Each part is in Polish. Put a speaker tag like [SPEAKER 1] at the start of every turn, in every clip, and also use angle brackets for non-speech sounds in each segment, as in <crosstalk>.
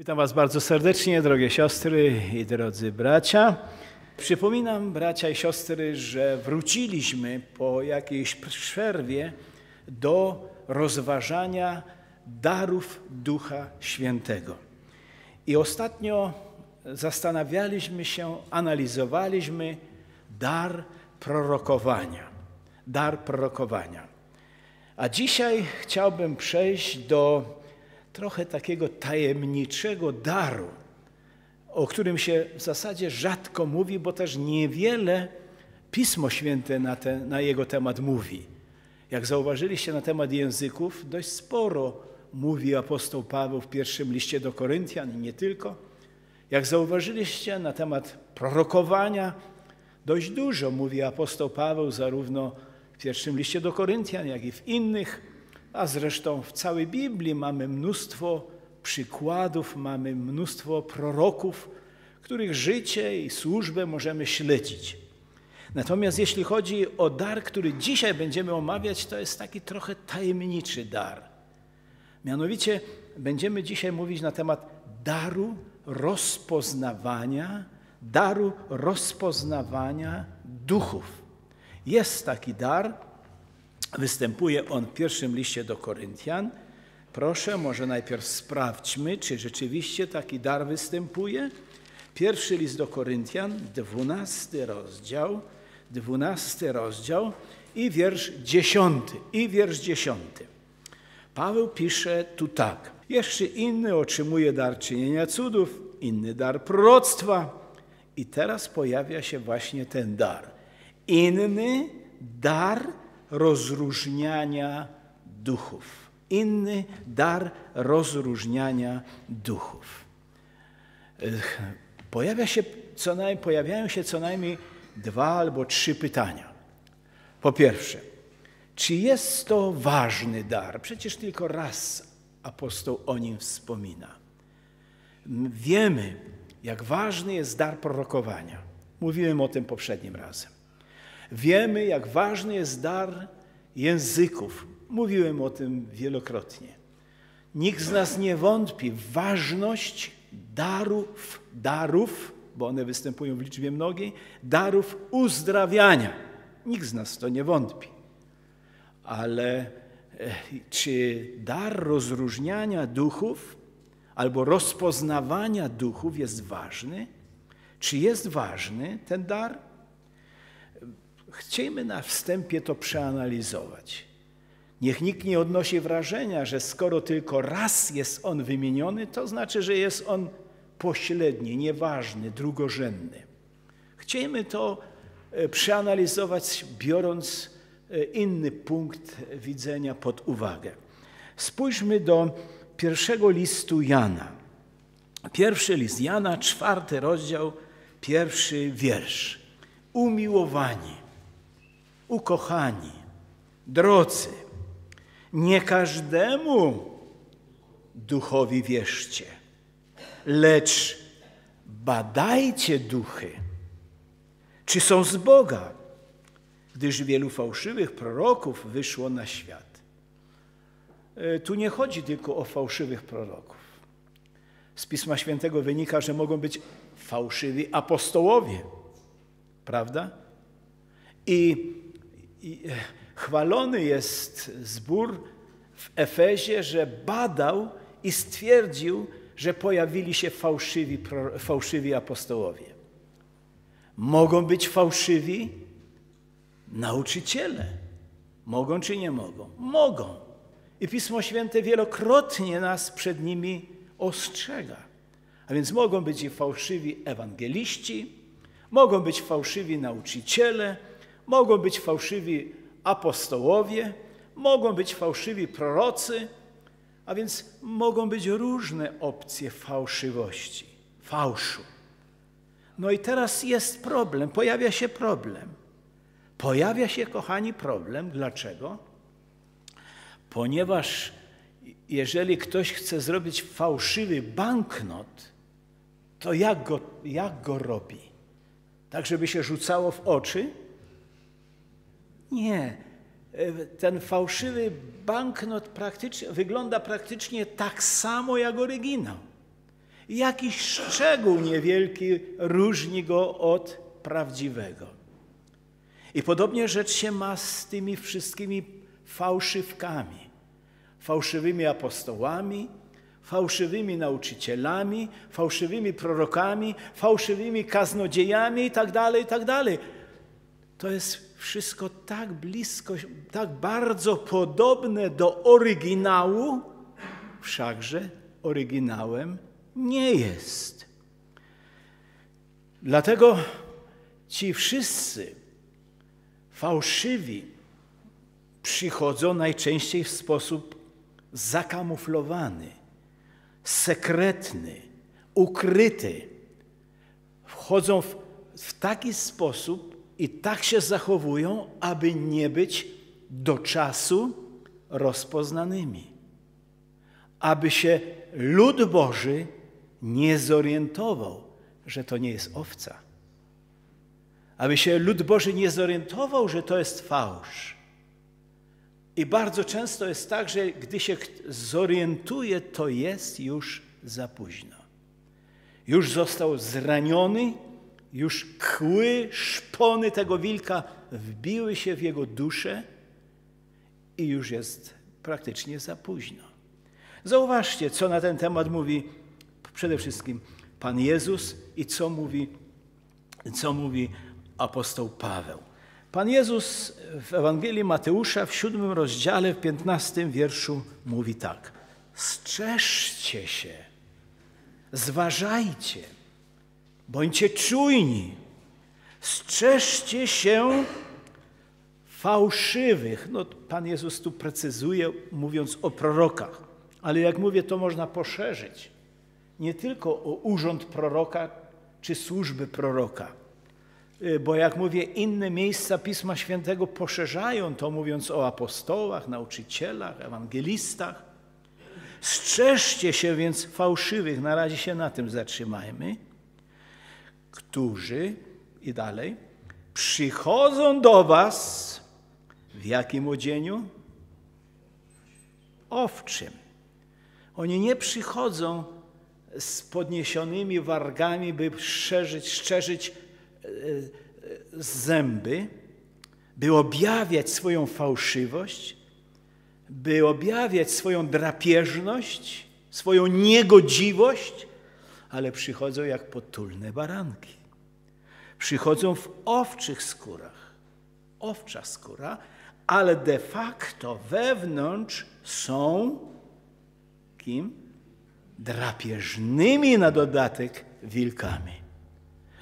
[SPEAKER 1] Witam Was bardzo serdecznie, drogie siostry i drodzy bracia. Przypominam, bracia i siostry, że wróciliśmy po jakiejś przerwie do rozważania darów Ducha Świętego. I ostatnio zastanawialiśmy się, analizowaliśmy dar prorokowania. Dar prorokowania. A dzisiaj chciałbym przejść do trochę takiego tajemniczego daru, o którym się w zasadzie rzadko mówi, bo też niewiele Pismo Święte na, te, na jego temat mówi. Jak zauważyliście na temat języków, dość sporo mówi apostoł Paweł w pierwszym liście do Koryntian i nie tylko. Jak zauważyliście na temat prorokowania, dość dużo mówi apostoł Paweł zarówno w pierwszym liście do Koryntian, jak i w innych a zresztą w całej Biblii mamy mnóstwo przykładów, mamy mnóstwo proroków, których życie i służbę możemy śledzić. Natomiast jeśli chodzi o dar, który dzisiaj będziemy omawiać, to jest taki trochę tajemniczy dar. Mianowicie będziemy dzisiaj mówić na temat daru rozpoznawania, daru rozpoznawania duchów. Jest taki dar, Występuje on w pierwszym liście do Koryntian. Proszę, może najpierw sprawdźmy, czy rzeczywiście taki dar występuje. Pierwszy list do Koryntian, dwunasty rozdział, dwunasty rozdział i wiersz dziesiąty, i wiersz dziesiąty. Paweł pisze tu tak. Jeszcze inny otrzymuje dar czynienia cudów, inny dar proroctwa. I teraz pojawia się właśnie ten dar. Inny dar rozróżniania duchów. Inny dar rozróżniania duchów. Pojawia się co pojawiają się co najmniej dwa albo trzy pytania. Po pierwsze, czy jest to ważny dar? Przecież tylko raz apostoł o nim wspomina. Wiemy, jak ważny jest dar prorokowania. Mówiłem o tym poprzednim razem. Wiemy, jak ważny jest dar języków. Mówiłem o tym wielokrotnie. Nikt z nas nie wątpi w ważność darów, darów, bo one występują w liczbie mnogiej, darów uzdrawiania. Nikt z nas to nie wątpi. Ale e, czy dar rozróżniania duchów albo rozpoznawania duchów jest ważny? Czy jest ważny ten dar? Chciejmy na wstępie to przeanalizować. Niech nikt nie odnosi wrażenia, że skoro tylko raz jest on wymieniony, to znaczy, że jest on pośredni, nieważny, drugorzędny. Chciejmy to e, przeanalizować, biorąc e, inny punkt widzenia pod uwagę. Spójrzmy do pierwszego listu Jana. Pierwszy list Jana, czwarty rozdział, pierwszy wiersz. Umiłowani ukochani, drodzy, nie każdemu duchowi wierzcie, lecz badajcie duchy, czy są z Boga, gdyż wielu fałszywych proroków wyszło na świat. E, tu nie chodzi tylko o fałszywych proroków. Z Pisma Świętego wynika, że mogą być fałszywi apostołowie, prawda? I i e, chwalony jest zbór w Efezie, że badał i stwierdził, że pojawili się fałszywi, fałszywi apostołowie. Mogą być fałszywi nauczyciele. Mogą czy nie mogą? Mogą. I Pismo Święte wielokrotnie nas przed nimi ostrzega. A więc mogą być i fałszywi ewangeliści, mogą być fałszywi nauczyciele, Mogą być fałszywi apostołowie, mogą być fałszywi prorocy, a więc mogą być różne opcje fałszywości, fałszu. No i teraz jest problem, pojawia się problem. Pojawia się, kochani, problem. Dlaczego? Ponieważ jeżeli ktoś chce zrobić fałszywy banknot, to jak go, jak go robi? Tak, żeby się rzucało w oczy? Nie. E, ten fałszywy banknot praktycznie, wygląda praktycznie tak samo jak oryginał. Jakiś szczegół niewielki różni go od prawdziwego. I podobnie rzecz się ma z tymi wszystkimi fałszywkami, fałszywymi apostołami, fałszywymi nauczycielami, fałszywymi prorokami, fałszywymi kaznodziejami itd., tak itd. To jest wszystko tak blisko, tak bardzo podobne do oryginału, wszakże oryginałem nie jest. Dlatego ci wszyscy fałszywi przychodzą najczęściej w sposób zakamuflowany, sekretny, ukryty. Wchodzą w, w taki sposób i tak się zachowują, aby nie być do czasu rozpoznanymi. Aby się lud Boży nie zorientował, że to nie jest owca. Aby się lud Boży nie zorientował, że to jest fałsz. I bardzo często jest tak, że gdy się zorientuje, to jest już za późno. Już został zraniony, już kły, szpony tego wilka wbiły się w jego duszę i już jest praktycznie za późno. Zauważcie, co na ten temat mówi przede wszystkim Pan Jezus i co mówi, co mówi apostoł Paweł. Pan Jezus w Ewangelii Mateusza w siódmym rozdziale, w piętnastym wierszu mówi tak. Strzeżcie się, zważajcie, bądźcie czujni, strzeżcie się fałszywych. No, Pan Jezus tu precyzuje, mówiąc o prorokach, ale jak mówię, to można poszerzyć. Nie tylko o urząd proroka czy służby proroka Y, bo jak mówię, inne miejsca Pisma Świętego poszerzają to, mówiąc o apostołach, nauczycielach, ewangelistach. Strzeżcie się więc fałszywych, na razie się na tym zatrzymajmy, którzy, i dalej, przychodzą do was w jakim odzieniu? Owczym. Oni nie przychodzą z podniesionymi wargami, by szerzyć, szczerzyć zęby, by objawiać swoją fałszywość, by objawiać swoją drapieżność, swoją niegodziwość, ale przychodzą jak potulne baranki. Przychodzą w owczych skórach. Owcza skóra, ale de facto wewnątrz są kim? Drapieżnymi na dodatek wilkami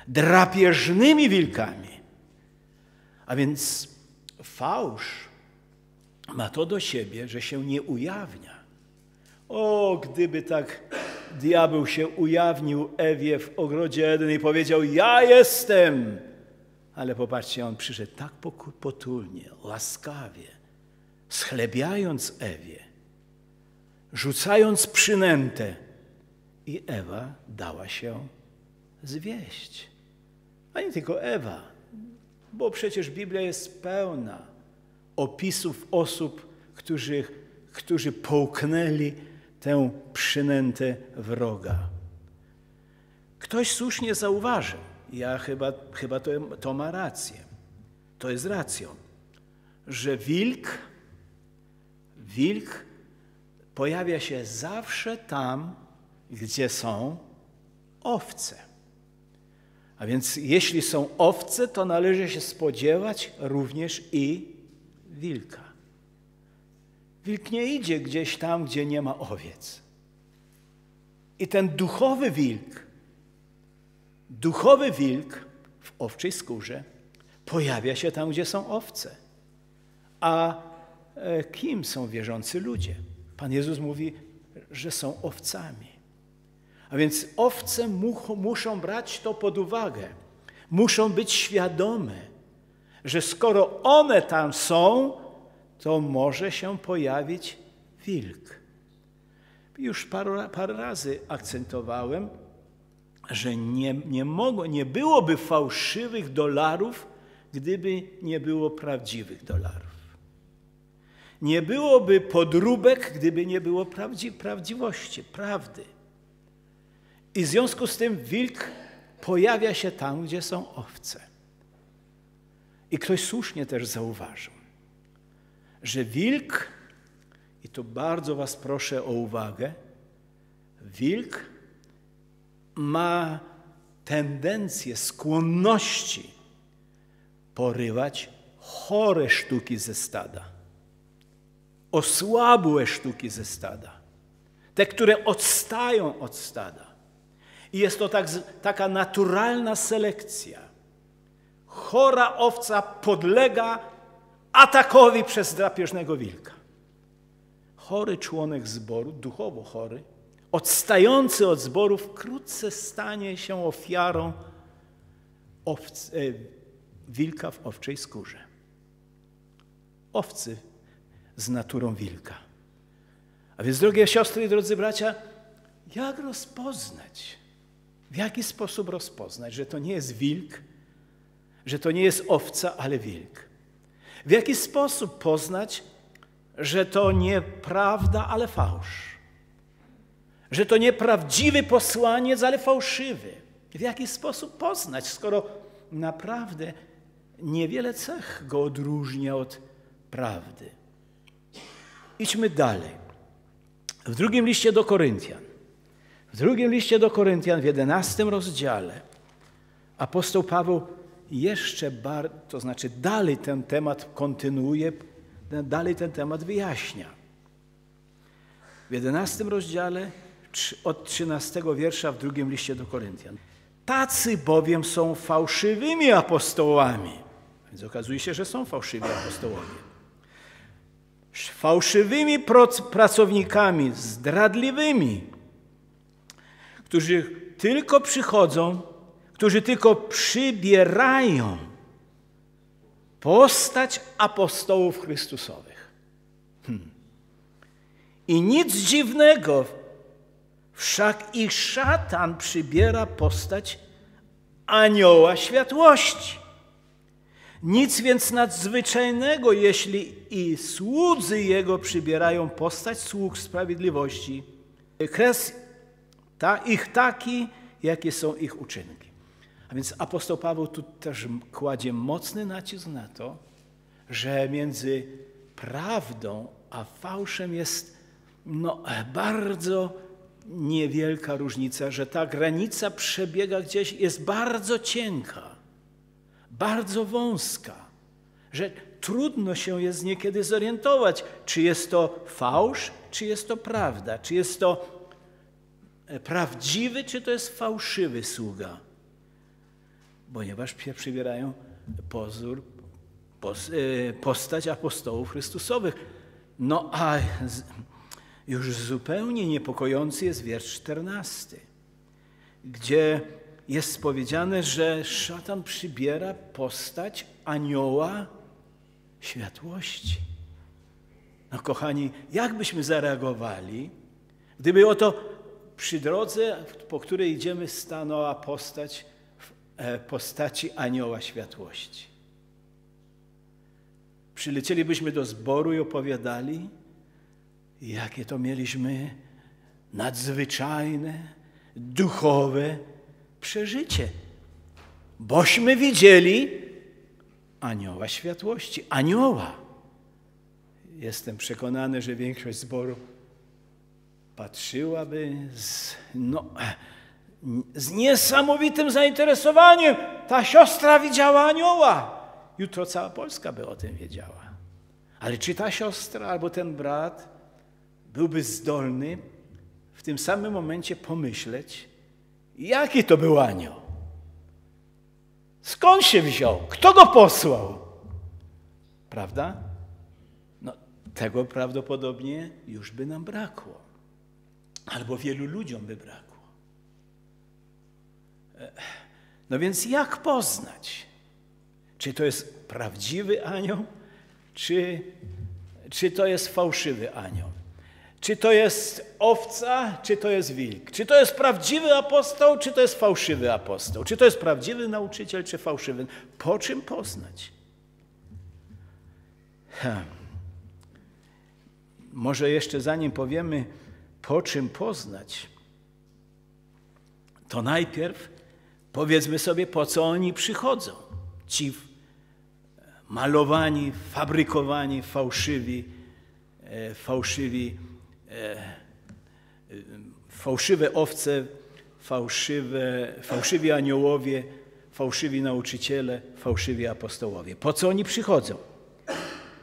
[SPEAKER 1] drapieżnymi wilkami. A więc fałsz ma to do siebie, że się nie ujawnia. O, gdyby tak diabeł się ujawnił Ewie w ogrodzie Eden i powiedział: Ja jestem. Ale popatrzcie, on przyszedł tak potulnie, łaskawie, schlebiając Ewie, rzucając przynętę, i Ewa dała się zwieść a nie tylko Ewa, bo przecież Biblia jest pełna opisów osób, którzy, którzy połknęli tę przynętę wroga. Ktoś słusznie zauważył, ja chyba, chyba to, to ma rację, to jest racją, że wilk, wilk pojawia się zawsze tam, gdzie są owce. A więc jeśli są owce, to należy się spodziewać również i wilka. Wilk nie idzie gdzieś tam, gdzie nie ma owiec. I ten duchowy wilk, duchowy wilk w owczej skórze pojawia się tam, gdzie są owce. A e, kim są wierzący ludzie? Pan Jezus mówi, że są owcami. A więc owce muszą brać to pod uwagę. Muszą być świadome, że skoro one tam są, to może się pojawić wilk. Już parę, parę razy akcentowałem, że nie, nie, mogło, nie byłoby fałszywych dolarów, gdyby nie było prawdziwych dolarów. Nie byłoby podróbek, gdyby nie było prawdzi, prawdziwości, prawdy. I w związku z tym wilk pojawia się tam, gdzie są owce. I ktoś słusznie też zauważył, że wilk, i tu bardzo Was proszę o uwagę, wilk ma tendencję, skłonności porywać chore sztuki ze stada, osłabłe sztuki ze stada, te, które odstają od stada. I jest to tak, taka naturalna selekcja. Chora owca podlega atakowi przez drapieżnego wilka. Chory członek zboru, duchowo chory, odstający od zboru, wkrótce stanie się ofiarą e, wilka w owczej skórze. Owcy z naturą wilka. A więc, drogie siostry i drodzy bracia, jak rozpoznać, w jaki sposób rozpoznać, że to nie jest wilk, że to nie jest owca, ale wilk? W jaki sposób poznać, że to nie prawda, ale fałsz? Że to nie prawdziwy posłaniec, ale fałszywy? W jaki sposób poznać, skoro naprawdę niewiele cech go odróżnia od prawdy? Idźmy dalej. W drugim liście do Koryntian, w drugim liście do Koryntian, w jedenastym rozdziale, apostoł Paweł jeszcze bardziej, to znaczy dalej ten temat kontynuuje, dalej ten temat wyjaśnia. W jedenastym rozdziale od 13 wiersza w drugim liście do Koryntian. Tacy bowiem są fałszywymi apostołami. Więc okazuje się, że są fałszywi apostołowie. Fałszywymi pracownikami, zdradliwymi, którzy tylko przychodzą, którzy tylko przybierają postać apostołów Chrystusowych. Hmm. I nic dziwnego, wszak i szatan przybiera postać anioła światłości. Nic więc nadzwyczajnego, jeśli i słudzy jego przybierają postać sług sprawiedliwości. Kres ta, ich taki, jakie są ich uczynki. A więc apostoł Paweł tu też kładzie mocny nacisk na to, że między prawdą a fałszem jest no, bardzo niewielka różnica, że ta granica przebiega gdzieś, jest bardzo cienka, bardzo wąska, że trudno się jest niekiedy zorientować, czy jest to fałsz, czy jest to prawda, czy jest to prawdziwy, czy to jest fałszywy sługa ponieważ przybierają pozór, e, postać apostołów Chrystusowych. No a już zupełnie niepokojący jest wiersz 14, gdzie jest powiedziane, że szatan przybiera postać anioła światłości. No kochani, jak byśmy zareagowali, gdyby oto przy drodze, po której idziemy, stanęła postać postaci anioła światłości. Przylecielibyśmy do zboru i opowiadali, jakie to mieliśmy nadzwyczajne, duchowe przeżycie. Bośmy widzieli anioła światłości, anioła. Jestem przekonany, że większość zboru patrzyłaby z, no, z niesamowitym zainteresowaniem. Ta siostra widziała anioła. Jutro cała Polska by o tym wiedziała. Ale czy ta siostra albo ten brat byłby zdolny w tym samym momencie pomyśleć, jaki to był anioł? Skąd się wziął? Kto go posłał? Prawda? No, tego prawdopodobnie już by nam brakło. Albo wielu ludziom by brakło. No więc jak poznać, czy to jest prawdziwy anioł, czy, czy to jest fałszywy anioł? Czy to jest owca, czy to jest wilk? Czy to jest prawdziwy apostoł, czy to jest fałszywy apostoł? Czy to jest prawdziwy nauczyciel, czy fałszywy? Po czym poznać? Ha. Może jeszcze zanim powiemy, po czym poznać, to najpierw powiedzmy sobie, po co oni przychodzą. Ci malowani, fabrykowani, fałszywi, e, fałszywi, e, fałszywe owce, fałszywe, fałszywi aniołowie, fałszywi nauczyciele, fałszywi apostołowie. Po co oni przychodzą?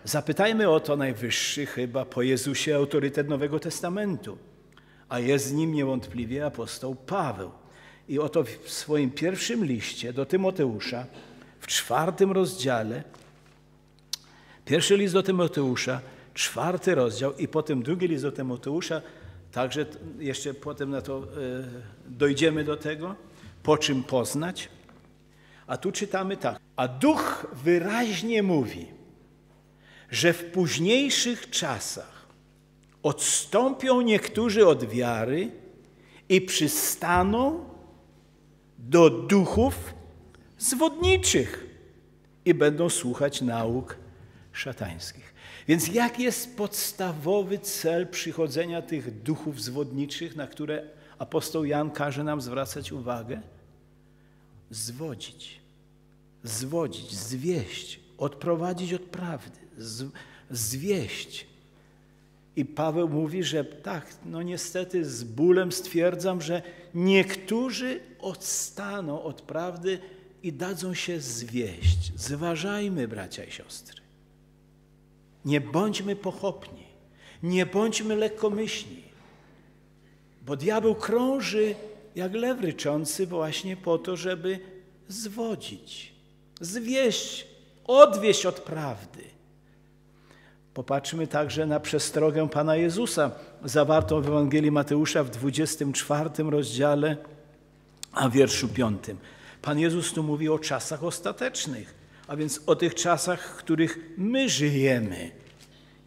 [SPEAKER 1] Zapytajmy o to najwyższy chyba po Jezusie autorytet Nowego Testamentu, a jest z nim niewątpliwie apostoł Paweł. I oto w swoim pierwszym liście do Tymoteusza, w czwartym rozdziale, pierwszy list do Tymoteusza, czwarty rozdział i potem drugi list do Tymoteusza, także jeszcze potem na to e, dojdziemy do tego, po czym poznać. A tu czytamy tak. A duch wyraźnie mówi, że w późniejszych czasach odstąpią niektórzy od wiary i przystaną do duchów zwodniczych i będą słuchać nauk szatańskich. Więc jaki jest podstawowy cel przychodzenia tych duchów zwodniczych, na które apostoł Jan każe nam zwracać uwagę? Zwodzić, zwodzić, zwieść, odprowadzić od prawdy, zwieść. I Paweł mówi, że tak, no niestety z bólem stwierdzam, że niektórzy odstaną od prawdy i dadzą się zwieść. Zważajmy, bracia i siostry. Nie bądźmy pochopni, nie bądźmy lekkomyślni, bo diabeł krąży jak lew ryczący właśnie po to, żeby zwodzić, zwieść, odwieść od prawdy. Popatrzmy także na przestrogę Pana Jezusa, zawartą w Ewangelii Mateusza w 24 rozdziale, a wierszu 5. Pan Jezus tu mówi o czasach ostatecznych, a więc o tych czasach, w których my żyjemy.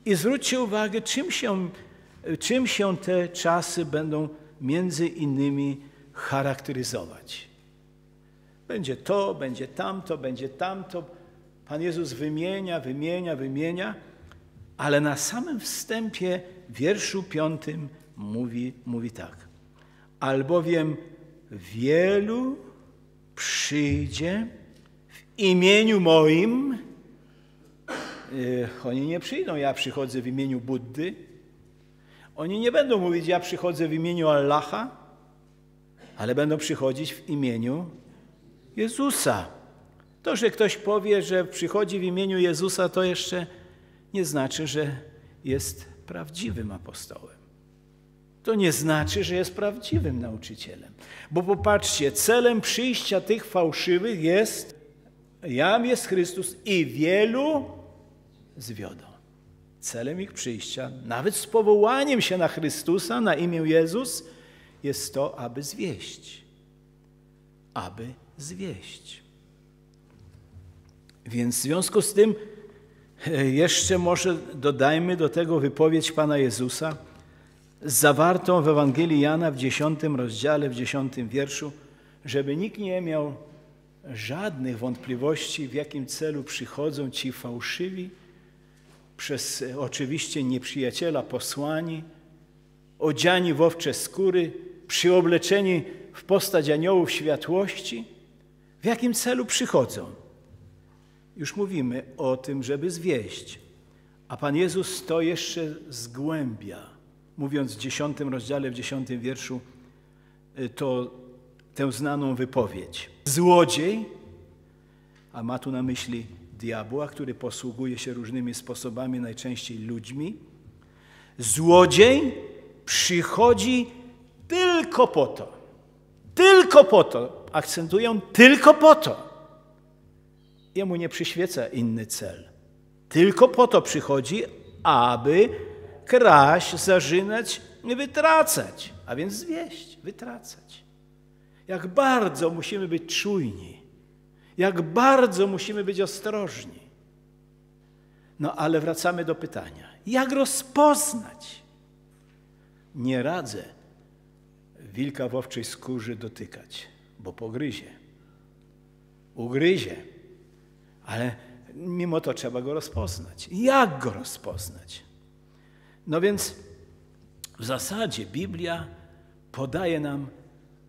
[SPEAKER 1] I zwróćcie uwagę, czym się, czym się te czasy będą między innymi charakteryzować. Będzie to, będzie tamto, będzie tamto. Pan Jezus wymienia, wymienia, wymienia, ale na samym wstępie w wierszu piątym mówi, mówi tak. Albowiem wielu przyjdzie w imieniu moim. Yy, oni nie przyjdą, ja przychodzę w imieniu Buddy. Oni nie będą mówić, ja przychodzę w imieniu Allaha, ale będą przychodzić w imieniu Jezusa. To, że ktoś powie, że przychodzi w imieniu Jezusa, to jeszcze nie znaczy, że jest prawdziwym apostołem. To nie znaczy, że jest prawdziwym nauczycielem. Bo popatrzcie, celem przyjścia tych fałszywych jest jam jest Chrystus i wielu zwiodą. Celem ich przyjścia, nawet z powołaniem się na Chrystusa, na imię Jezus, jest to, aby zwieść. Aby zwieść. Więc w związku z tym jeszcze może dodajmy do tego wypowiedź Pana Jezusa, zawartą w Ewangelii Jana w dziesiątym rozdziale, w dziesiątym wierszu, żeby nikt nie miał żadnych wątpliwości, w jakim celu przychodzą ci fałszywi, przez oczywiście nieprzyjaciela posłani, odziani w owcze skóry, przyobleczeni w postać aniołów światłości. W jakim celu przychodzą? Już mówimy o tym, żeby zwieść. A Pan Jezus to jeszcze zgłębia, mówiąc w dziesiątym rozdziale, w dziesiątym wierszu, y, to tę znaną wypowiedź. Złodziej, a ma tu na myśli diabła, który posługuje się różnymi sposobami, najczęściej ludźmi. Złodziej przychodzi tylko po to, tylko po to, akcentuję tylko po to, Jemu nie przyświeca inny cel. Tylko po to przychodzi, aby kraść, zarzynać, wytracać, a więc zwieść, wytracać. Jak bardzo musimy być czujni, jak bardzo musimy być ostrożni. No ale wracamy do pytania: jak rozpoznać? Nie radzę wilka w owczej skórze dotykać, bo pogryzie. Ugryzie ale mimo to trzeba go rozpoznać. Jak go rozpoznać? No więc w zasadzie Biblia podaje nam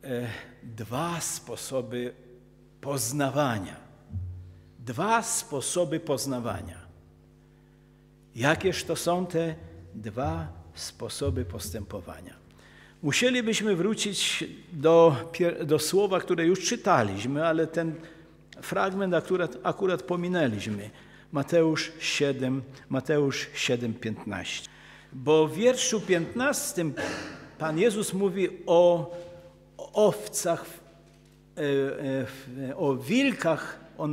[SPEAKER 1] e, dwa sposoby poznawania. Dwa sposoby poznawania. Jakież to są te dwa sposoby postępowania? Musielibyśmy wrócić do, do słowa, które już czytaliśmy, ale ten fragment akurat, akurat pominęliśmy. Mateusz 7, Mateusz 7, 15. Bo w wierszu 15 Pan Jezus mówi o owcach, e, e, o wilkach, o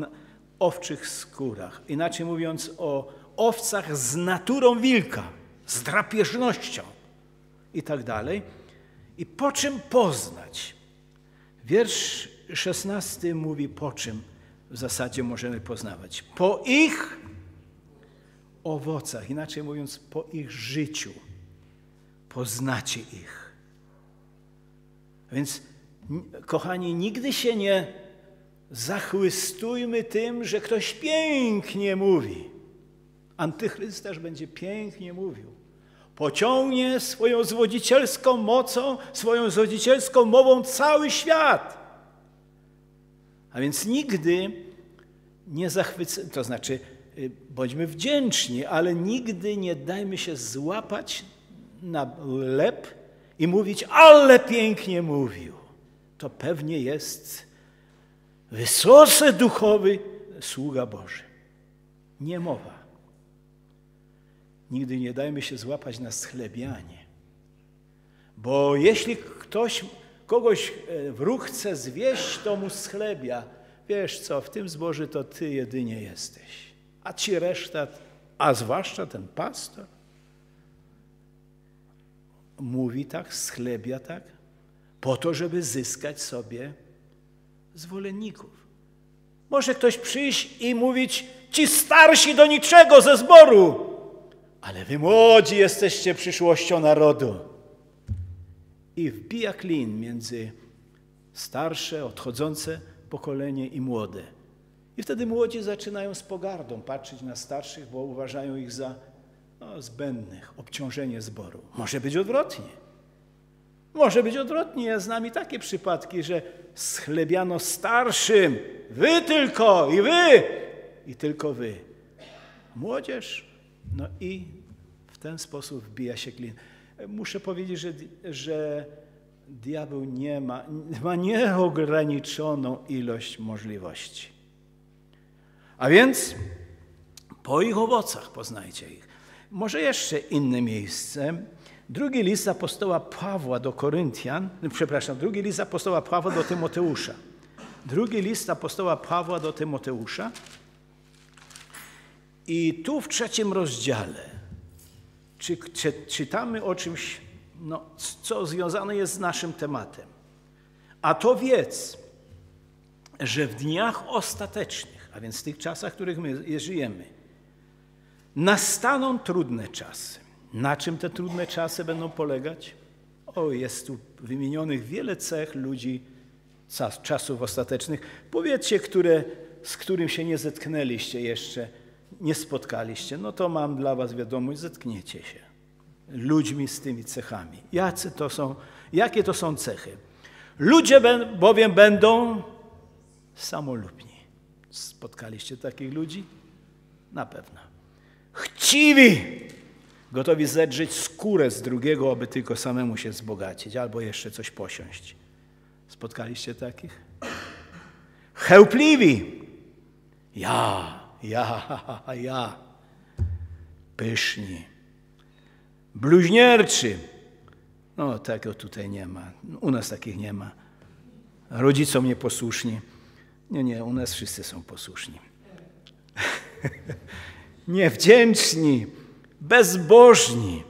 [SPEAKER 1] owczych skórach. Inaczej mówiąc, o owcach z naturą wilka, z drapieżnością i tak dalej. I po czym poznać? Wiersz 16 mówi po czym w zasadzie możemy poznawać. Po ich owocach, inaczej mówiąc, po ich życiu poznacie ich. Więc, kochani, nigdy się nie zachłystujmy tym, że ktoś pięknie mówi. Antychryst też będzie pięknie mówił. Pociągnie swoją zwodzicielską mocą, swoją zwodzicielską mową cały świat. A więc nigdy nie zachwycamy, to znaczy y, bądźmy wdzięczni, ale nigdy nie dajmy się złapać na lep i mówić, ale pięknie mówił. To pewnie jest wysoce duchowy sługa Boży. Nie mowa. Nigdy nie dajmy się złapać na schlebianie. Bo jeśli ktoś, kogoś e, wróg chce zwieść, to mu schlebia. Wiesz co, w tym zboży to ty jedynie jesteś. A ci reszta, a zwłaszcza ten pastor, mówi tak, schlebia tak, po to, żeby zyskać sobie zwolenników. Może ktoś przyjść i mówić, ci starsi do niczego ze zboru, ale wy młodzi jesteście przyszłością narodu. I wbija klin między starsze, odchodzące pokolenie i młode. I wtedy młodzi zaczynają z pogardą patrzeć na starszych, bo uważają ich za no, zbędnych, obciążenie zboru. Może być odwrotnie. Może być odwrotnie. Ja znam i takie przypadki, że schlebiano starszym. Wy tylko i wy i tylko wy. Młodzież, no i w ten sposób wbija się klin. Muszę powiedzieć, że, że diabeł nie ma, ma nieograniczoną ilość możliwości. A więc po ich owocach poznajcie ich. Może jeszcze inne miejsce. Drugi list apostoła Pawła do Koryntian, przepraszam, drugi list apostoła Pawła do Tymoteusza. Drugi list apostoła Pawła do Tymoteusza. I tu w trzecim rozdziale czy, czy, czytamy o czymś, no, co związane jest z naszym tematem. A to wiedz, że w dniach ostatecznych, a więc w tych czasach, w których my żyjemy, nastaną trudne czasy. Na czym te trudne czasy będą polegać? O, jest tu wymienionych wiele cech ludzi czasów ostatecznych. Powiedzcie, które, z którym się nie zetknęliście jeszcze, nie spotkaliście. No to mam dla was wiadomość, zetkniecie się ludźmi z tymi cechami. Jacy to są, jakie to są cechy? Ludzie bowiem będą samolubni. Spotkaliście takich ludzi? Na pewno. Chciwi, gotowi zedrzeć skórę z drugiego, aby tylko samemu się wzbogacić, albo jeszcze coś posiąść. Spotkaliście takich? Chełpliwi. Ja, ja, <laughs> ja. Pyszni bluźnierczy. No, tego tutaj nie ma. U nas takich nie ma. Rodzicom nieposłuszni. Nie, nie, u nas wszyscy są posłuszni. <laughs> Niewdzięczni, bezbożni,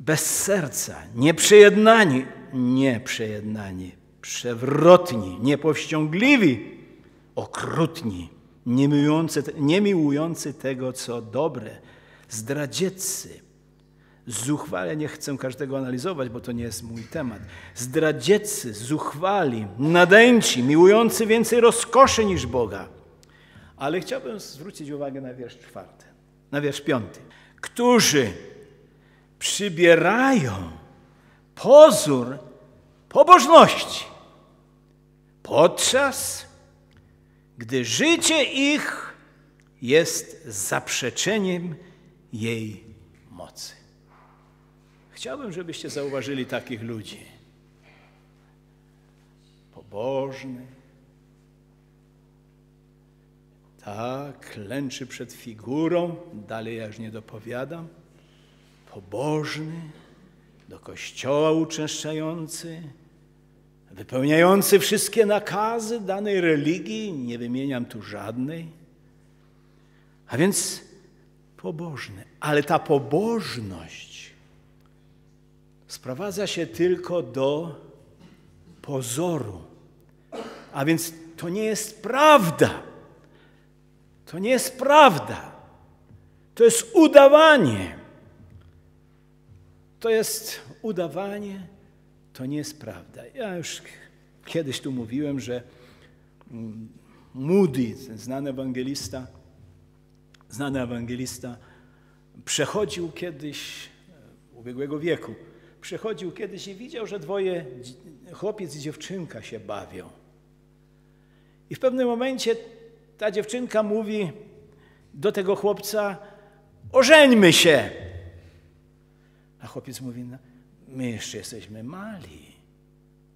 [SPEAKER 1] bez serca, nieprzejednani, nieprzejednani, przewrotni, niepowściągliwi, okrutni, niemiłujący, niemiłujący tego, co dobre, zdradzieccy, zuchwale, nie chcę każdego analizować, bo to nie jest mój temat, zdradzieccy, zuchwali, nadęci, miłujący więcej rozkoszy niż Boga. Ale chciałbym zwrócić uwagę na wiersz czwarty, na wiersz piąty. Którzy przybierają pozór pobożności, podczas gdy życie ich jest zaprzeczeniem jej mocy. Chciałbym, żebyście zauważyli takich ludzi. Pobożny, tak, klęczy przed figurą, dalej ja już nie dopowiadam. Pobożny, do kościoła uczęszczający, wypełniający wszystkie nakazy danej religii, nie wymieniam tu żadnej. A więc pobożny, ale ta pobożność sprowadza się tylko do pozoru. A więc to nie jest prawda. To nie jest prawda. To jest udawanie. To jest udawanie, to nie jest prawda. Ja już kiedyś tu mówiłem, że mm, Moody, znany ewangelista, znany ewangelista, przechodził kiedyś, e, ubiegłego wieku, przechodził kiedyś i widział, że dwoje, chłopiec i dziewczynka się bawią. I w pewnym momencie ta dziewczynka mówi do tego chłopca: Ożeńmy się. A chłopiec mówi: no, My jeszcze jesteśmy mali.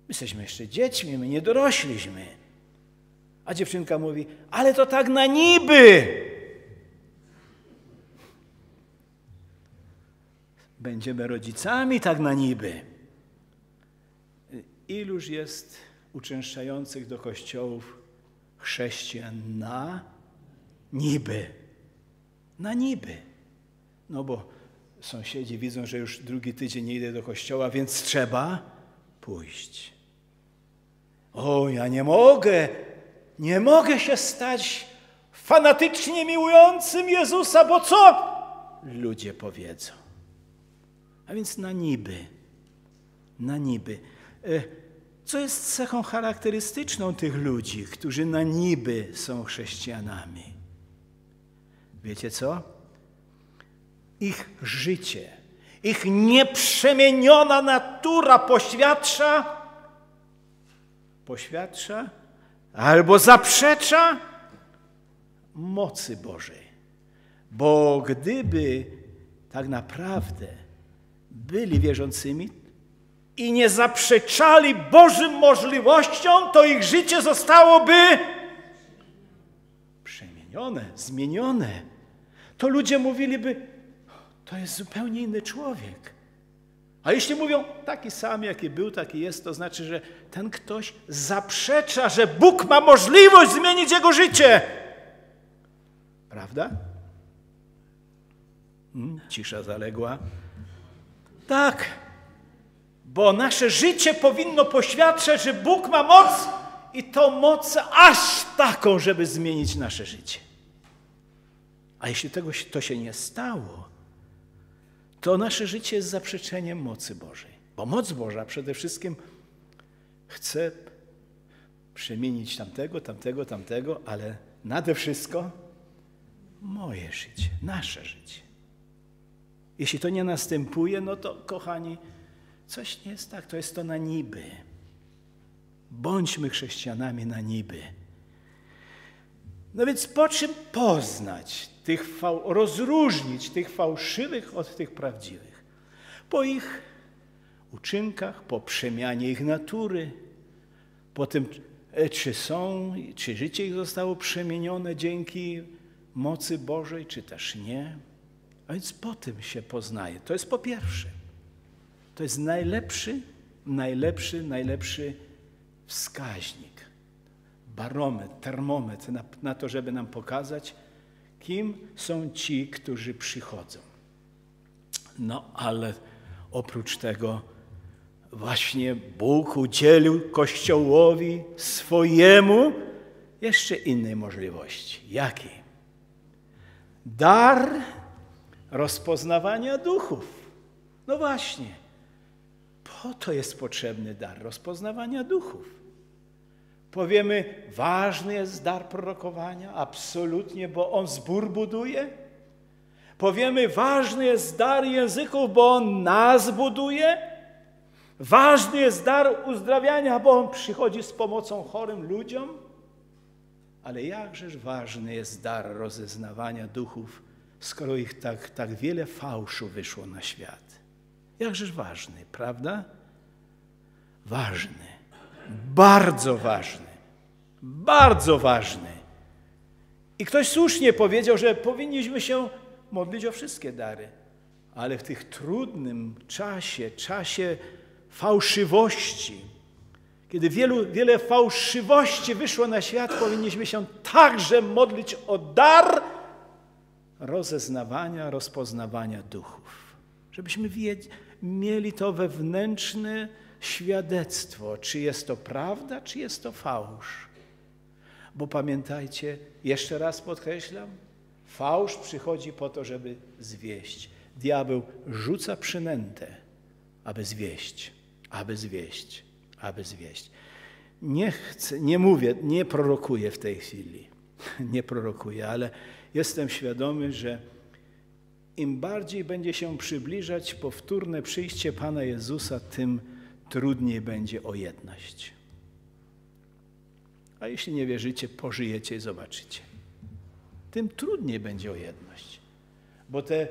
[SPEAKER 1] My jesteśmy jeszcze dziećmi, my nie dorośliśmy. A dziewczynka mówi: Ale to tak na niby. Będziemy rodzicami tak na niby. Iluż jest uczęszczających do kościołów chrześcijan na niby. Na niby. No bo sąsiedzi widzą, że już drugi tydzień nie idę do kościoła, więc trzeba pójść. O, ja nie mogę, nie mogę się stać fanatycznie miłującym Jezusa, bo co? Ludzie powiedzą. A więc na niby, na niby. E, co jest cechą charakterystyczną tych ludzi, którzy na niby są chrześcijanami? Wiecie co? Ich życie, ich nieprzemieniona natura poświadcza, poświadcza albo zaprzecza mocy Bożej. Bo gdyby tak naprawdę byli wierzącymi, i nie zaprzeczali Bożym możliwościom, to ich życie zostałoby przemienione, zmienione. To ludzie mówiliby, to jest zupełnie inny człowiek. A jeśli mówią, taki sam, jaki był, taki jest, to znaczy, że ten ktoś zaprzecza, że Bóg ma możliwość zmienić jego życie. Prawda? Hmm, cisza zaległa. Tak bo nasze życie powinno poświadczać, że Bóg ma moc i to moc aż taką, żeby zmienić nasze życie. A jeśli tego to się nie stało, to nasze życie jest zaprzeczeniem mocy Bożej. Bo moc Boża przede wszystkim chce przemienić tamtego, tamtego, tamtego, ale nade wszystko moje życie, nasze życie. Jeśli to nie następuje, no to kochani, Coś nie jest tak, to jest to na niby. Bądźmy chrześcijanami na niby. No więc po czym poznać tych, rozróżnić tych fałszywych od tych prawdziwych? Po ich uczynkach, po przemianie ich natury, po tym, e, czy są, czy życie ich zostało przemienione dzięki mocy Bożej, czy też nie. A więc po tym się poznaje. To jest po pierwsze. To jest najlepszy, najlepszy, najlepszy wskaźnik, barometr, termometr na, na to, żeby nam pokazać, kim są ci, którzy przychodzą. No ale oprócz tego właśnie Bóg udzielił Kościołowi swojemu jeszcze innej możliwości. Jakiej? Dar rozpoznawania duchów. No właśnie. Po to jest potrzebny dar rozpoznawania duchów. Powiemy, ważny jest dar prorokowania, absolutnie, bo on zbór buduje. Powiemy, ważny jest dar języków, bo on nas buduje. Ważny jest dar uzdrawiania, bo on przychodzi z pomocą chorym ludziom, ale jakżeż ważny jest dar rozeznawania duchów, skoro ich tak, tak wiele fałszu wyszło na świat. Jakżeż ważny, prawda? Ważny, bardzo ważny, bardzo ważny. I ktoś słusznie powiedział, że powinniśmy się modlić o wszystkie dary, ale w tych trudnym czasie, czasie fałszywości, kiedy wielu, wiele fałszywości wyszło na świat, powinniśmy się także modlić o dar rozeznawania, rozpoznawania duchów. Żebyśmy mieli to wewnętrzne świadectwo, czy jest to prawda, czy jest to fałsz. Bo pamiętajcie, jeszcze raz podkreślam, fałsz przychodzi po to, żeby zwieść. Diabeł rzuca przynętę, aby zwieść, aby zwieść, aby zwieść. Nie chcę, nie mówię, nie prorokuję w tej chwili, <laughs> nie prorokuję, ale jestem świadomy, że im bardziej będzie się przybliżać powtórne przyjście Pana Jezusa, tym trudniej będzie o jedność. A jeśli nie wierzycie, pożyjecie i zobaczycie. Tym trudniej będzie o jedność, bo te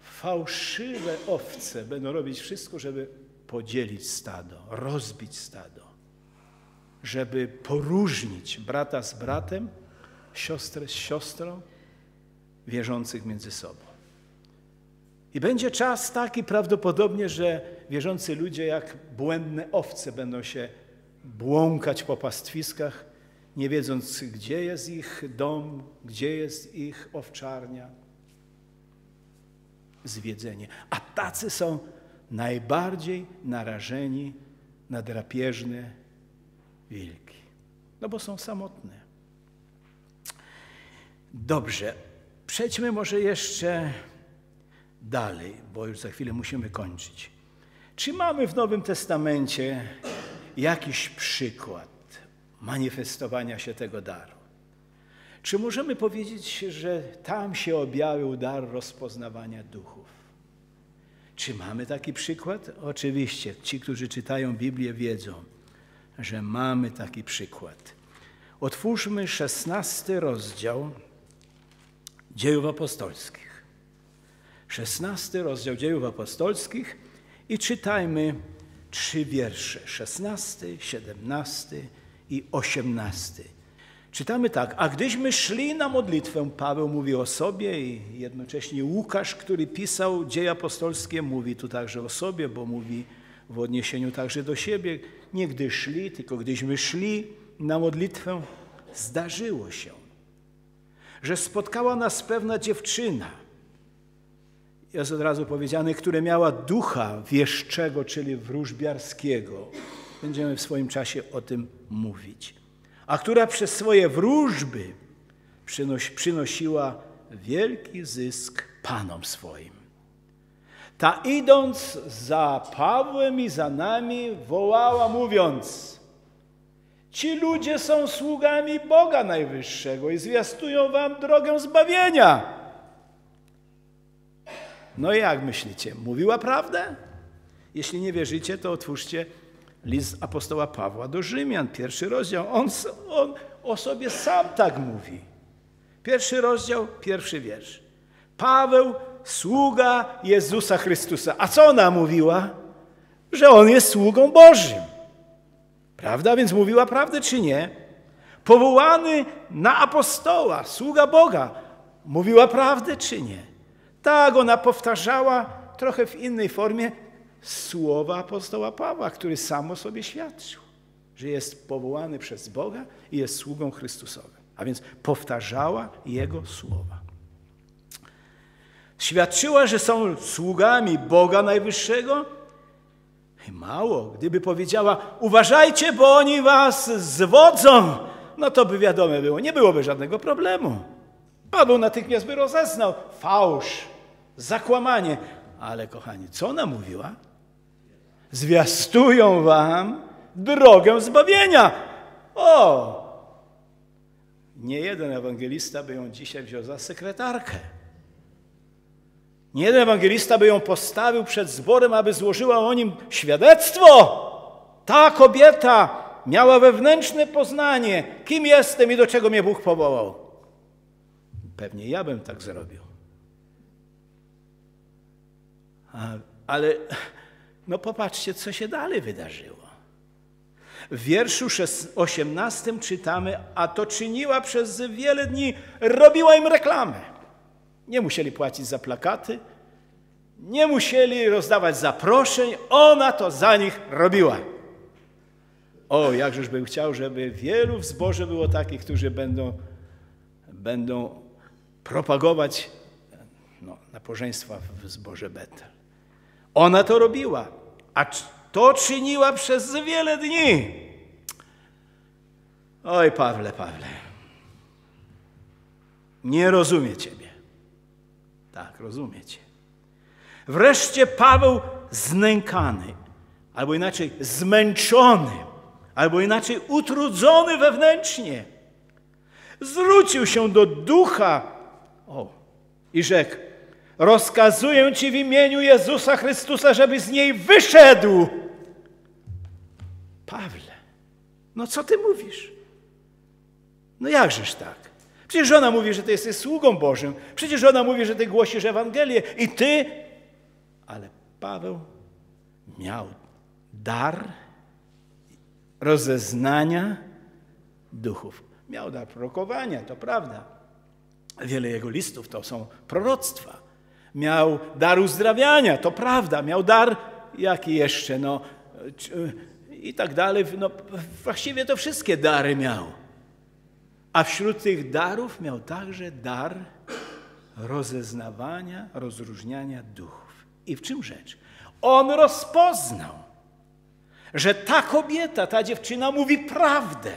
[SPEAKER 1] fałszywe owce będą robić wszystko, żeby podzielić stado, rozbić stado, żeby poróżnić brata z bratem, siostrę z siostrą, wierzących między sobą. I będzie czas taki prawdopodobnie, że wierzący ludzie jak błędne owce będą się błąkać po pastwiskach, nie wiedząc, gdzie jest ich dom, gdzie jest ich owczarnia. Zwiedzenie. A tacy są najbardziej narażeni na drapieżne wilki. No bo są samotne. Dobrze, przejdźmy może jeszcze dalej, bo już za chwilę musimy kończyć. Czy mamy w Nowym Testamencie jakiś przykład manifestowania się tego daru? Czy możemy powiedzieć, że tam się objawił dar rozpoznawania duchów? Czy mamy taki przykład? Oczywiście, ci, którzy czytają Biblię, wiedzą, że mamy taki przykład. Otwórzmy szesnasty rozdział Dziejów Apostolskich. Szesnasty rozdział Dziejów Apostolskich i czytajmy trzy wiersze: szesnasty, siedemnasty i osiemnasty. Czytamy tak, a gdyśmy szli na modlitwę, Paweł mówi o sobie i jednocześnie Łukasz, który pisał dzieje apostolskie, mówi tu także o sobie, bo mówi w odniesieniu także do siebie. Nie gdy szli, tylko gdyśmy szli na modlitwę, zdarzyło się, że spotkała nas pewna dziewczyna, jest od razu powiedziane, która miała ducha wieszczego, czyli wróżbiarskiego. Będziemy w swoim czasie o tym mówić a która przez swoje wróżby przynosiła wielki zysk panom swoim. Ta idąc za Pawłem i za nami wołała mówiąc Ci ludzie są sługami Boga Najwyższego i zwiastują wam drogę zbawienia. No i jak myślicie, mówiła prawdę? Jeśli nie wierzycie, to otwórzcie List apostoła Pawła do Rzymian, pierwszy rozdział. On, on o sobie sam tak mówi. Pierwszy rozdział, pierwszy wiersz. Paweł, sługa Jezusa Chrystusa. A co ona mówiła? Że on jest sługą Bożym. Prawda? Więc mówiła prawdę czy nie? Powołany na apostoła, sługa Boga. Mówiła prawdę czy nie? Tak, ona powtarzała trochę w innej formie słowa apostoła Pawła, który sam o sobie świadczył, że jest powołany przez Boga i jest sługą Chrystusowym. A więc powtarzała Jego słowa. Świadczyła, że są sługami Boga Najwyższego. I mało, gdyby powiedziała, uważajcie, bo oni was zwodzą, no to by wiadome było, nie byłoby żadnego problemu. Paweł natychmiast by rozeznał fałsz, zakłamanie. Ale kochani, co ona mówiła? zwiastują wam drogę zbawienia. O! Nie jeden ewangelista by ją dzisiaj wziął za sekretarkę. Nie jeden ewangelista by ją postawił przed zborem, aby złożyła o nim świadectwo. Ta kobieta miała wewnętrzne poznanie, kim jestem i do czego mnie Bóg powołał. Pewnie ja bym tak zrobił. Ale no popatrzcie, co się dalej wydarzyło. W wierszu 18 czytamy, a to czyniła przez wiele dni, robiła im reklamę. Nie musieli płacić za plakaty, nie musieli rozdawać zaproszeń, ona to za nich robiła. O, jakżeż bym chciał, żeby wielu w zborze było takich, którzy będą, będą propagować no, nabożeństwa w zborze Betel. Ona to robiła, a to czyniła przez wiele dni. Oj, Pawle, Pawle, nie rozumie Ciebie. Tak, rozumie Cię. Wreszcie Paweł znękany, albo inaczej zmęczony, albo inaczej utrudzony wewnętrznie, zwrócił się do ducha o, i rzekł: Rozkazuję ci w imieniu Jezusa Chrystusa, żeby z niej wyszedł. Pawle, no co ty mówisz? No jakżeż tak? Przecież ona mówi, że ty jesteś sługą Bożym. Przecież ona mówi, że ty głosisz Ewangelię i ty. Ale Paweł miał dar rozeznania duchów. Miał dar prorokowania, to prawda. Wiele jego listów to są proroctwa. Miał dar uzdrawiania, to prawda. Miał dar, jaki jeszcze, no i tak dalej. No, właściwie to wszystkie dary miał. A wśród tych darów miał także dar rozeznawania, rozróżniania duchów. I w czym rzecz? On rozpoznał, że ta kobieta, ta dziewczyna mówi prawdę.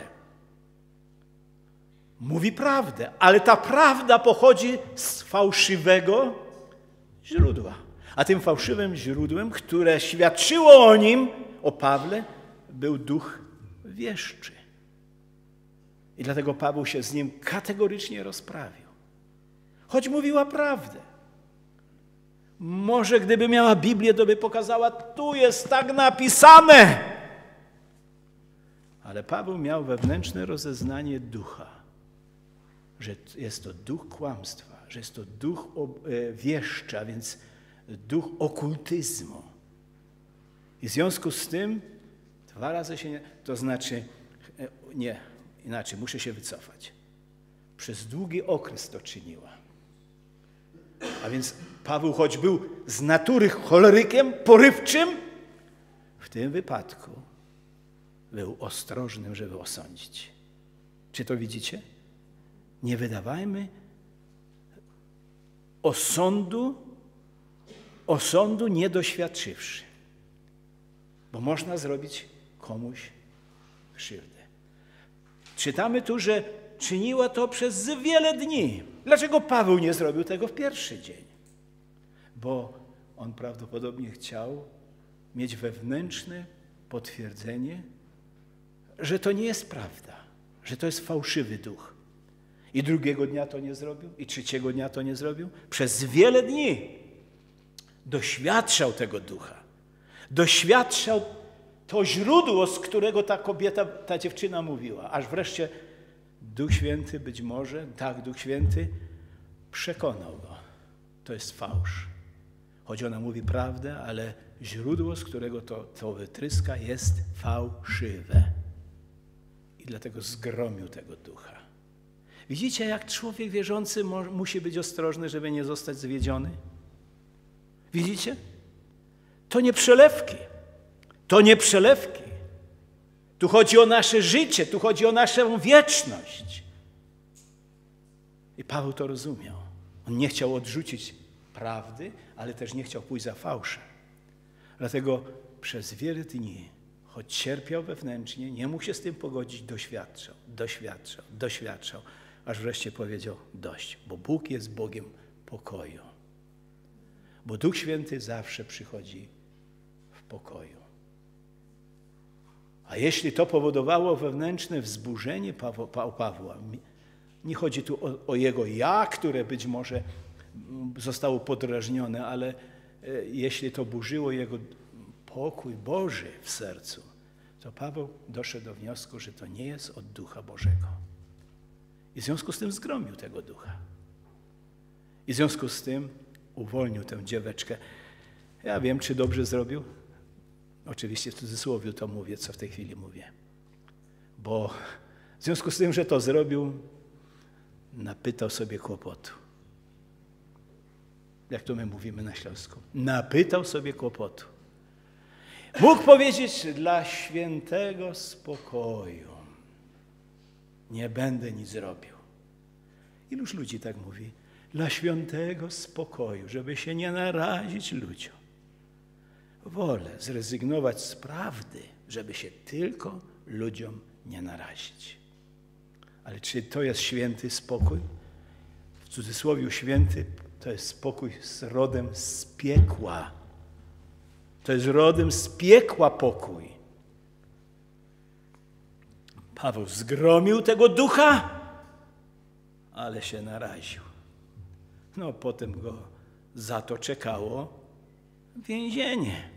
[SPEAKER 1] Mówi prawdę, ale ta prawda pochodzi z fałszywego źródła. A tym fałszywym źródłem, które świadczyło o nim, o Pawle, był duch wieszczy. I dlatego Paweł się z nim kategorycznie rozprawił. Choć mówiła prawdę. Może gdyby miała Biblię, to by pokazała, tu jest tak napisane. Ale Paweł miał wewnętrzne rozeznanie ducha, że jest to duch kłamstwa, że jest to duch e, wieszcza, więc duch okultyzmu. I w związku z tym dwa razy się nie, to znaczy e, nie, inaczej, muszę się wycofać. Przez długi okres to czyniła. A więc Paweł, choć był z natury cholerykiem, porywczym, w tym wypadku był ostrożnym, żeby osądzić. Czy to widzicie? Nie wydawajmy osądu, osądu nie doświadczywszy, bo można zrobić komuś krzywdę. Czytamy tu, że czyniła to przez wiele dni. Dlaczego Paweł nie zrobił tego w pierwszy dzień? Bo on prawdopodobnie chciał mieć wewnętrzne potwierdzenie, że to nie jest prawda, że to jest fałszywy duch. I drugiego dnia to nie zrobił, i trzeciego dnia to nie zrobił. Przez wiele dni doświadczał tego ducha. Doświadczał to źródło, z którego ta kobieta, ta dziewczyna mówiła. Aż wreszcie Duch Święty, być może, tak, Duch Święty przekonał go. To jest fałsz. Choć ona mówi prawdę, ale źródło, z którego to, to wytryska, jest fałszywe. I dlatego zgromił tego ducha. Widzicie, jak człowiek wierzący musi być ostrożny, żeby nie zostać zwiedziony? Widzicie? To nie przelewki. To nie przelewki. Tu chodzi o nasze życie, tu chodzi o naszą wieczność. I Paweł to rozumiał. On nie chciał odrzucić prawdy, ale też nie chciał pójść za fałszem. Dlatego przez wiele dni, choć cierpiał wewnętrznie, nie mógł się z tym pogodzić, doświadczał, doświadczał, doświadczał, aż wreszcie powiedział dość, bo Bóg jest Bogiem pokoju. Bo Duch Święty zawsze przychodzi w pokoju. A jeśli to powodowało wewnętrzne wzburzenie Pawła, nie chodzi tu o, o, jego ja, które być może mm, zostało podrażnione, ale e, jeśli to burzyło jego pokój Boży w sercu, to Paweł doszedł do wniosku, że to nie jest od Ducha Bożego. I w związku z tym zgromił tego ducha. I w związku z tym uwolnił tę dzieweczkę. Ja wiem, czy dobrze zrobił. Oczywiście w cudzysłowie to mówię, co w tej chwili mówię. Bo w związku z tym, że to zrobił, napytał sobie kłopotu. Jak to my mówimy na Śląsku? Napytał sobie kłopotu. Mógł powiedzieć dla świętego spokoju nie będę nic robił. Iluż ludzi tak mówi? Dla świętego spokoju, żeby się nie narazić ludziom. Wolę zrezygnować z prawdy, żeby się tylko ludziom nie narazić. Ale czy to jest święty spokój? W cudzysłowie święty to jest spokój z rodem z piekła. To jest rodem z piekła pokój. Paweł zgromił tego ducha, ale się naraził. No, potem go za to czekało więzienie.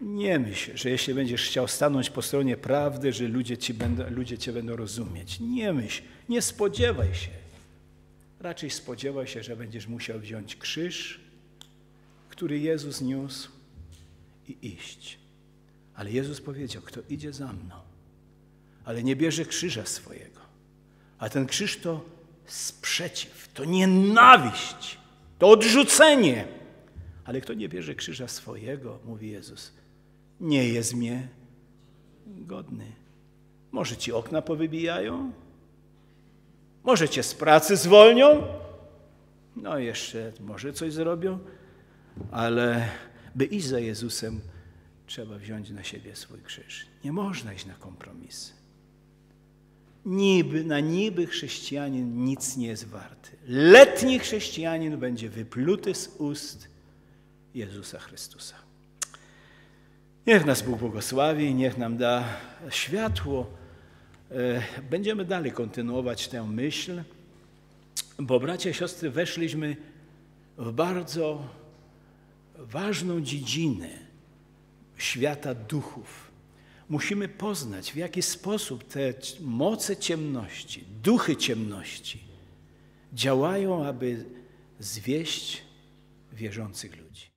[SPEAKER 1] Nie myśl, że jeśli będziesz chciał stanąć po stronie prawdy, że ludzie, ci będą, ludzie cię będą rozumieć. Nie myśl, nie spodziewaj się. Raczej spodziewaj się, że będziesz musiał wziąć krzyż, który Jezus niósł i iść. Ale Jezus powiedział, kto idzie za mną, ale nie bierze krzyża swojego. A ten krzyż to sprzeciw, to nienawiść, to odrzucenie. Ale kto nie bierze krzyża swojego, mówi Jezus, nie jest mnie godny. Może ci okna powybijają, może cię z pracy zwolnią, no jeszcze może coś zrobią, ale by iść za Jezusem, trzeba wziąć na siebie swój krzyż. Nie można iść na kompromisy. Niby, na niby chrześcijanin nic nie jest warty. Letni chrześcijanin będzie wypluty z ust Jezusa Chrystusa. Niech nas Bóg błogosławi, niech nam da światło. E, będziemy dalej kontynuować tę myśl, bo bracia i siostry, weszliśmy w bardzo ważną dziedzinę świata duchów. Musimy poznać, w jaki sposób te moce ciemności, duchy ciemności działają, aby zwieść wierzących ludzi.